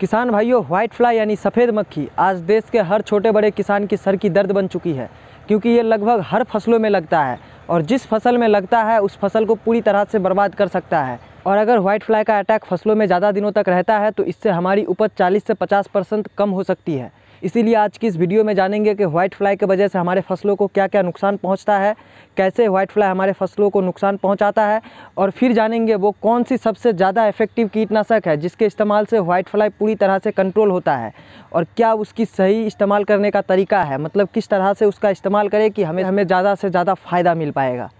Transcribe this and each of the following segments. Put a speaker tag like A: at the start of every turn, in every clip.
A: किसान भाइयों white fly यानी सफ़ेद मक्खी आज देश के हर छोटे बड़े किसान की सर की दर्द बन चुकी है, क्योंकि ये लगभग हर फ़सलों में लगता है और जिस फ़सल में लगता है, उस फ़सल को पूरी तरह से बर्बाद कर सकता है। और अगर व्हाइट फ्लाई का अटैक फ़सलों में ज़्यादा दिनों तक रहता है तो इससे हमारी उपज 40 से 50 परसेंट कम हो सकती है। इसीलिए आज की इस वीडियो में जानेंगे कि व्हाइट फ्लाई की वजह से हमारे फ़सलों को क्या क्या नुकसान पहुँचता है, कैसे व्हाइट फ्लाई हमारे फ़सलों को नुकसान पहुंचाता है, और फिर जानेंगे वो कौन सी सबसे ज़्यादा इफ़ेक्टिव कीटनाशक है, जिसके इस्तेमाल से व्हाइट फ्लाई पूरी तरह से कंट्रोल होता है, और क्या उसकी सही इस्तेमाल करने का तरीका है मतलब किस तरह से उसका इस्तेमाल करें कि हमें हमें ज़्यादा से ज़्यादा फ़ायदा मिल पाएगा।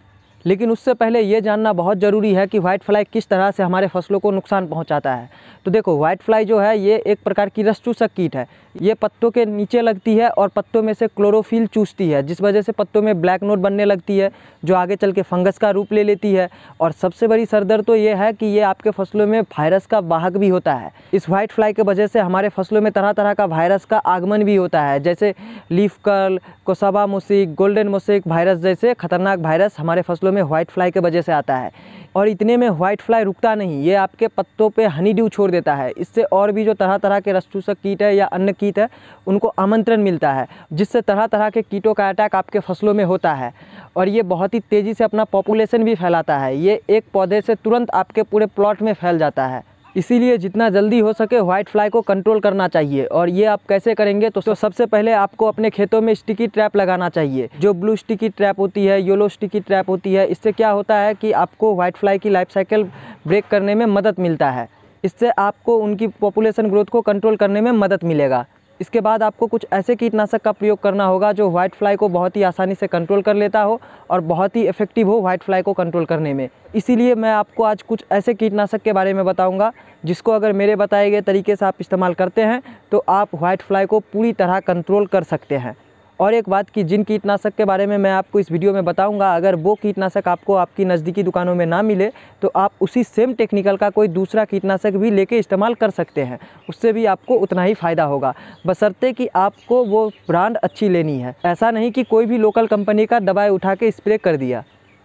A: लेकिन उससे पहले ये जानना बहुत ज़रूरी है कि वाइट फ्लाई किस तरह से हमारे फ़सलों को नुकसान पहुंचाता है। तो देखो वाइट फ्लाई जो है, ये एक प्रकार की रस चूसक कीट है। ये पत्तों के नीचे लगती है और पत्तों में से क्लोरोफिल चूसती है, जिस वजह से पत्तों में ब्लैक नोट बनने लगती है, जो आगे चल के फंगस का रूप ले लेती है। और सबसे बड़ी सरदर्द तो ये है कि ये आपके फ़सलों में वायरस का वाहक भी होता है। इस वाइट फ्लाई की वजह से हमारे फ़सलों में तरह तरह का वायरस का आगमन भी होता है, जैसे leaf curl cassava mosaic golden mosaic virus जैसे खतरनाक वायरस हमारे फ़सलों में व्हाइट फ्लाई के वजह से आता है। और इतने में व्हाइट फ्लाई रुकता नहीं, ये आपके पत्तों पे हनी ड्यू छोड़ देता है। इससे और भी जो तरह तरह के रसचूसक कीट है या अन्य कीट है, उनको आमंत्रण मिलता है, जिससे तरह तरह के कीटों का अटैक आपके फ़सलों में होता है। और ये बहुत ही तेज़ी से अपना पॉपुलेशन भी फैलाता है। ये एक पौधे से तुरंत आपके पूरे प्लॉट में फैल जाता है। इसीलिए जितना जल्दी हो सके व्हाइट फ्लाई को कंट्रोल करना चाहिए। और ये आप कैसे करेंगे तो, सबसे पहले आपको अपने खेतों में स्टिकी ट्रैप लगाना चाहिए। जो ब्लू स्टिकी ट्रैप होती है येलो स्टिकी ट्रैप होती है इससे क्या होता है कि आपको व्हाइट फ्लाई की लाइफ साइकिल ब्रेक करने में मदद मिलता है। इससे आपको उनकी पॉपुलेशन ग्रोथ को कंट्रोल करने में मदद मिलेगा। इसके बाद आपको कुछ ऐसे कीटनाशक का प्रयोग करना होगा जो व्हाइट फ्लाई को बहुत ही आसानी से कंट्रोल कर लेता हो और बहुत ही इफ़ेक्टिव हो व्हाइट फ्लाई को कंट्रोल करने में। इसीलिए मैं आपको आज कुछ ऐसे कीटनाशक के बारे में बताऊँगा, जिसको अगर मेरे बताए गए तरीके से आप इस्तेमाल करते हैं तो आप व्हाइट फ्लाई को पूरी तरह कंट्रोल कर सकते हैं। और एक बात कि, जिन कीटनाशक के बारे में मैं आपको इस वीडियो में बताऊँगा, अगर वो कीटनाशक आपको आपकी नज़दीकी दुकानों में ना मिले तो आप उसी सेम टेक्निकल का कोई दूसरा कीटनाशक भी लेके इस्तेमाल कर सकते हैं। उससे भी आपको उतना ही फ़ायदा होगा। बसरते कि आपको वो ब्रांड अच्छी लेनी है। ऐसा नहीं कि कोई भी लोकल कंपनी का दवाई उठा के स्प्रे कर दिया।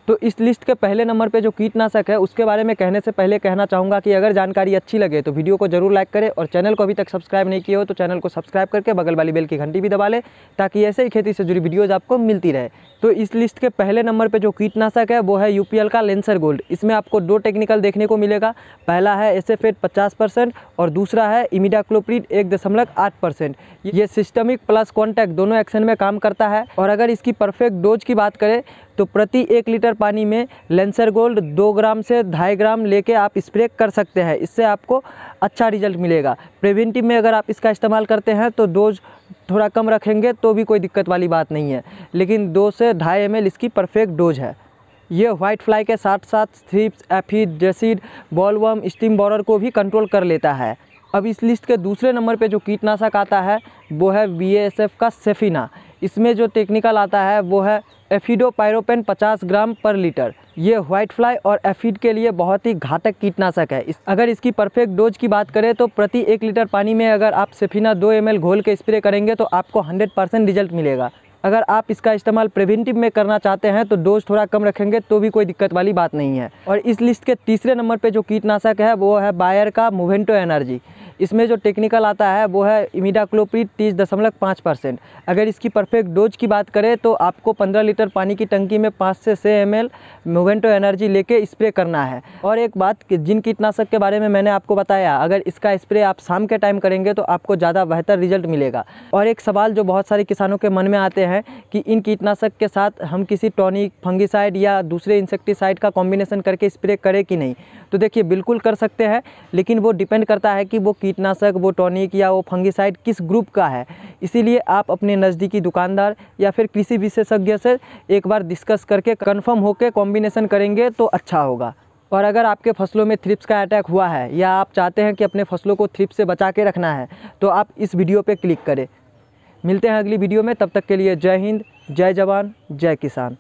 A: तो इस लिस्ट के पहले नंबर पे जो कीटनाशक है, उसके बारे में कहने से पहले कहना चाहूँगा कि अगर जानकारी अच्छी लगे तो वीडियो को ज़रूर लाइक करें और चैनल को अभी तक सब्सक्राइब नहीं किया हो तो चैनल को सब्सक्राइब करके बगल वाली बेल की घंटी भी दबा लें, ताकि ऐसे ही खेती से जुड़ी वीडियोज़ आपको मिलती रहे। तो इस लिस्ट के पहले नंबर पर जो कीटनाशक है, वो है यूपीएल का लेंसर गोल्ड। इसमें आपको दो टेक्निकल देखने को मिलेगा। पहला है एस पचास और दूसरा है इमिडाक्लोप्रीड एक दशमलव आठ परसेंट। ये सिस्टमिक प्लस कॉन्टैक्ट दोनों एक्शन में काम करता है। और अगर इसकी परफेक्ट डोज की बात करें तो प्रति एक लीटर पानी में लेंसर गोल्ड दो ग्राम से ढाई ग्राम लेके आप स्प्रे कर सकते हैं। इससे आपको अच्छा रिज़ल्ट मिलेगा। प्रिवेंटिव में अगर आप इसका इस्तेमाल करते हैं तो डोज थोड़ा कम रखेंगे तो भी कोई दिक्कत वाली बात नहीं है। लेकिन दो से ढाई एम इसकी परफेक्ट डोज है। ये व्हाइट फ्लाई के साथ साथ thrips aphid jassid bollworm stem borer को भी कंट्रोल कर लेता है। अब इस लिस्ट के दूसरे नंबर पे जो कीटनाशक आता है, वो है बी का सेफिना इसमें जो टेक्निकल आता है, वो है एफिडो पायरोपेन 50 ग्राम पर लीटर। ये व्हाइट फ्लाई और एफिड के लिए बहुत ही घातक कीटनाशक है। इस, अगर इसकी परफेक्ट डोज की बात करें तो प्रति एक लीटर पानी में अगर आप सेफिना दो एम घोल के स्प्रे करेंगे तो आपको 100 परसेंट रिज़ल्ट मिलेगा। अगर आप इसका इस्तेमाल प्रिवेंटिव में करना चाहते हैं तो डोज थोड़ा कम रखेंगे तो भी कोई दिक्कत वाली बात नहीं है। और इस लिस्ट के तीसरे नंबर पर जो कीटनाशक है, वो है बायर का मोवेंटो एनर्जी इसमें जो टेक्निकल आता है, वो है इमिडाक्लोप्रीड तीस दशमलव पाँच परसेंट। अगर इसकी परफेक्ट डोज की बात करें तो आपको पंद्रह लीटर पानी की टंकी में पाँच से छः एम एल मोवेंटो एनर्जी लेके स्प्रे करना है। और एक बात कि जिन कीटनाशक के बारे में मैंने आपको बताया, अगर इसका स्प्रे आप शाम के टाइम करेंगे तो आपको ज़्यादा बेहतर रिज़ल्ट मिलेगा। और एक सवाल जो बहुत सारे किसानों के मन में आते हैं, कि इन कीटनाशक के साथ हम किसी टॉनिक फंगिसाइड या दूसरे इंसेक्टिसाइड का कॉम्बिनेशन करके स्प्रे करें कि नहीं? तो देखिए, बिल्कुल कर सकते हैं, लेकिन वो डिपेंड करता है कि वो कीटनाशक, वो टॉनिक या वो फंगिसाइड किस ग्रुप का है? इसीलिए आप अपने नज़दीकी दुकानदार या फिर कृषि विशेषज्ञ से एक बार डिस्कस करके कन्फर्म होकर कॉम्बिनेशन करेंगे तो अच्छा होगा। और अगर आपके फ़सलों में थ्रिप्स का अटैक हुआ है या आप चाहते हैं कि अपने फ़सलों को थ्रिप्स से बचा के रखना है तो आप इस वीडियो पर क्लिक करें। मिलते हैं अगली वीडियो में, तब तक के लिए जय हिंद, जय जवान, जय किसान।